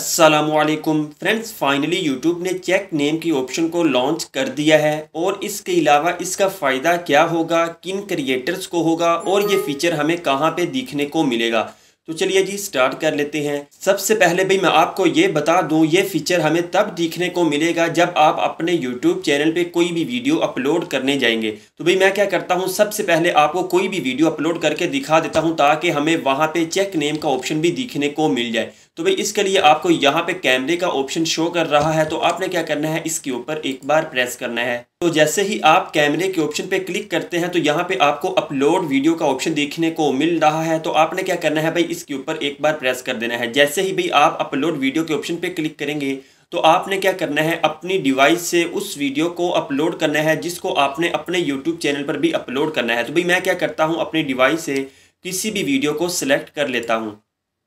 असलकुम friends finally YouTube ने check name की ऑप्शन को लॉन्च कर दिया है और इसके अलावा इसका फ़ायदा क्या होगा, किन क्रिएटर्स को होगा और ये फीचर हमें कहाँ पे दिखने को मिलेगा? तो चलिए जी स्टार्ट कर लेते हैं। सबसे पहले भाई, मैं आपको ये बता दूँ, ये फीचर हमें तब दिखने को मिलेगा जब आप अपने यूट्यूब चैनल पे कोई भी वीडियो अपलोड करने जाएँगे। तो भाई, मैं क्या करता हूँ, सबसे पहले आपको कोई भी वीडियो अपलोड करके दिखा देता हूँ ताकि हमें वहाँ पे चेक नेम का ऑप्शन भी दिखने को मिल जाए। तो भाई, इसके लिए आपको यहाँ पे कैमरे का ऑप्शन शो कर रहा है तो आपने क्या करना है, इसके ऊपर एक बार प्रेस करना है। तो जैसे ही आप कैमरे के ऑप्शन पे क्लिक करते हैं तो यहाँ पे आपको अपलोड वीडियो का ऑप्शन देखने को मिल रहा है तो आपने क्या करना है भाई, इसके ऊपर एक बार प्रेस कर देना है। जैसे ही भाई आप अपलोड वीडियो के ऑप्शन पे क्लिक करेंगे तो आपने क्या करना है, अपनी डिवाइस से उस वीडियो को अपलोड करना है, जिसको आपने अपने यूट्यूब चैनल पर भी अपलोड करना है। तो भाई, मैं क्या करता हूँ, अपनी डिवाइस से किसी भी वीडियो को सिलेक्ट कर लेता हूँ।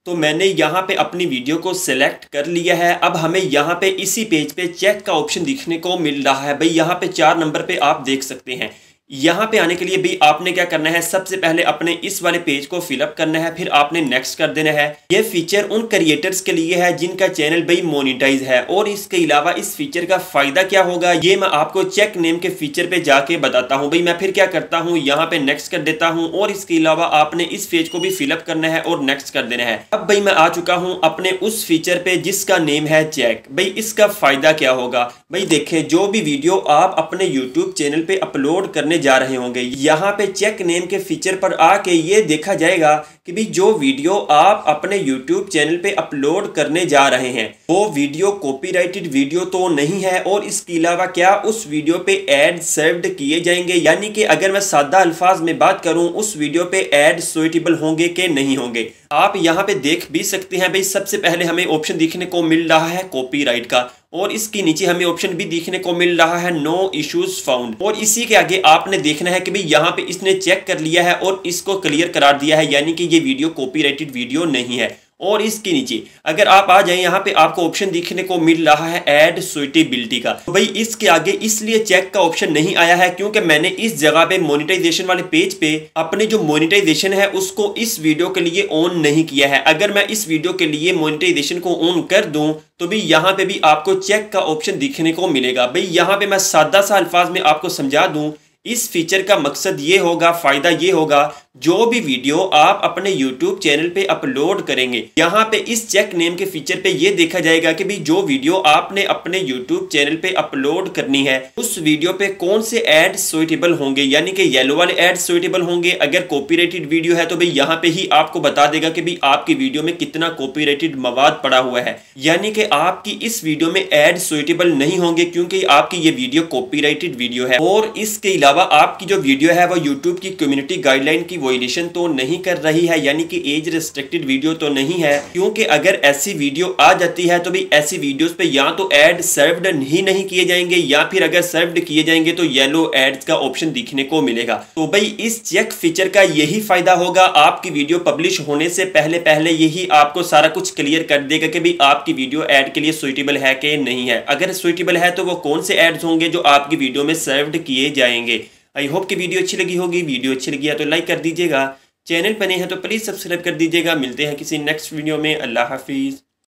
तो मैंने यहाँ पे अपनी वीडियो को सिलेक्ट कर लिया है। अब हमें यहाँ पे इसी पेज पे चेक का ऑप्शन दिखने को मिल रहा है। भाई, यहाँ पे चार नंबर पे आप देख सकते हैं। यहाँ पे आने के लिए भी आपने क्या करना है? सबसे पहले अपने इस वाले पेज को फिलअप करना है, फिर आपने नेक्स्ट कर देना है। ये फीचर उन क्रिएटर्स के लिए है जिनका चैनल भाई मोनिटाइज है। और इसके अलावा इस फीचर का फ़ायदा क्या होगा? ये मैं आपको चेक नेम के फीचर पे जाके बताता हूँ। भाई मैं फिर क्या करता हूँ? यहाँ पे नेक्स्ट कर देता हूँ और इसके अलावा आपने इस पेज को भी फिलअप करना है और नेक्स्ट कर देना है। अब भाई मैं आ चुका हूँ अपने उस फीचर पे जिसका नेम है चेक भाई इसका फ़ायदा क्या होगा? भाई देखे, जो भी वीडियो आप अपने यूट्यूब चैनल पे अपलोड करने जा रहे होंगे। यहाँ पे चेक नेम के फीचर पर आके ये देखा जाएगा कि भी जो वीडियो आप अपने YouTube चैनल पे अपलोड करने जा रहे हैं, वो वीडियो कॉपीराइटेड वीडियो तो नहीं है और इसके अलावा क्या उस वीडियो पे एड सर्व्ड किए जाएँगे? यानी कि अगर मैं सादा अल्फाज में बात करूँ, उस वीडियो पे एड सुइटेबल होंगे कि नहीं होंगे? आप यहाँ पे देख भी सकते हैं भाई, सबसे पहले हमें ऑप्शन देखने को मिल रहा है कॉपीराइट का और इसके नीचे हमें ऑप्शन भी देखने को मिल रहा है नो इश्यूज़ फाउंड और इसी के आगे आपने देखना है कि भाई यहाँ पे इसने चेक कर लिया है और इसको क्लियर करार दिया है, यानी कि ये वीडियो कॉपीराइटेड वीडियो नहीं है। और इसके नीचे, अगर आप आ जाए, यहाँ पे आपको ऑप्शन दिखने को मिल रहा है एड सुइटेबिलिटी का। तो भाई, इसके आगे इसलिए चेक का ऑप्शन नहीं आया है क्योंकि मैंने इस जगह पे मोनिटाइजेशन वाले पेज पे अपने जो मोनिटाइजेशन है, उसको इस वीडियो के लिए ऑन नहीं किया है। अगर मैं इस वीडियो के लिए मोनिटाइजेशन को ऑन कर दूँ तो भाई यहाँ पे भी आपको चेक का ऑप्शन दिखने को मिलेगा। भाई, यहाँ पे मैं सादा सा अल्फाज में आपको समझा दूँ इस फीचर का मकसद ये होगा, फ़ायदा ये होगा, जो भी वीडियो आप अपने YouTube चैनल पे अपलोड करेंगे, यहाँ पे इस चेक नेम के फीचर पे ये देखा जाएगा कि भाई जो वीडियो आपने अपने YouTube चैनल पे अपलोड करनी है, उस वीडियो पे कौन से एड सुइटेबल होंगे, यानी कि येलो वाले एड सुइटेबल होंगे। अगर कॉपीराइटेड वीडियो है तो भाई यहाँ पे ही आपको बता देगा कि भाई आपकी वीडियो में कितना कॉपीराइटेड मवाद पड़ा हुआ है। यानी कि आपकी इस वीडियो में एड सुइटेबल नहीं होंगे, क्योंकि आपकी ये वीडियो कॉपीराइटेड वीडियो है। और इसके अलावा आपकी जो वीडियो है वो यूट्यूब की कम्युनिटी गाइडलाइन की वोलेशन तो नहीं कर रही है, यानी कि एज रिस्ट्रिक्टेड वीडियो तो नहीं है। क्योंकि अगर ऐसी वीडियो आ जाती है तो भी ऐसी वीडियोस पे या तो एड सर्व्ड ही नहीं किए जाएँगे, या फिर अगर सर्व्ड किए जाएँगे तो येलो एड्स का ऑप्शन दिखने को मिलेगा। तो भाई, इस चेक फीचर का यही फ़ायदा होगा। आपकी वीडियो पब्लिश होने से पहले पहले यही आपको सारा कुछ क्लियर कर देगा कि भाई आपकी वीडियो एड के लिए सुइटेबल है कि नहीं है। अगर सुइटेबल है तो वो कौन से एड्स होंगे जो आपकी वीडियो में सर्व्ड किए जाएँगे? आई होप कि वीडियो अच्छी लगी होगी। वीडियो अच्छी लगी है तो लाइक कर दीजिएगा। चैनल नहीं है तो प्लीज़ सब्सक्राइब कर दीजिएगा। मिलते हैं किसी नेक्स्ट वीडियो में। अल्लाह हाफिज़।